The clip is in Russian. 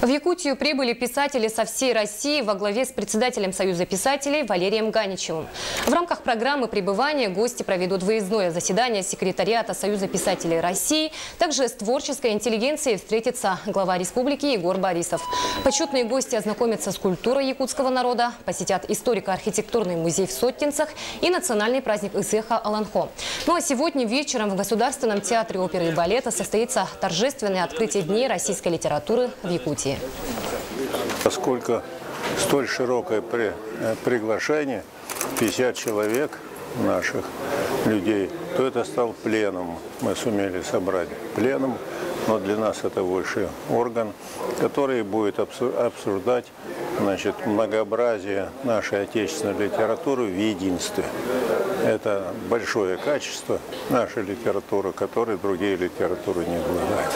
В Якутию прибыли писатели со всей России во главе с председателем Союза писателей Валерием Ганичевым. В рамках программы пребывания гости проведут выездное заседание секретариата Союза писателей России. Также с творческой интеллигенцией встретится глава республики Егор Борисов. Почетные гости ознакомятся с культурой якутского народа, посетят историко-архитектурный музей в Соттинцах и национальный праздник Исеха Аланхо. Ну а сегодня вечером в Государственном театре оперы и балета состоится торжественное открытие Дней российской литературы в Якутии. Поскольку столь широкое при- э, приглашение, 50 человек наших людей, то это стал пленум. Мы сумели собрать пленум, но для нас это больше орган, который будет обсу- обсуждать значит, многообразие нашей отечественной литературы в единстве. Это большое качество нашей литературы, которое другие литературы не обладают.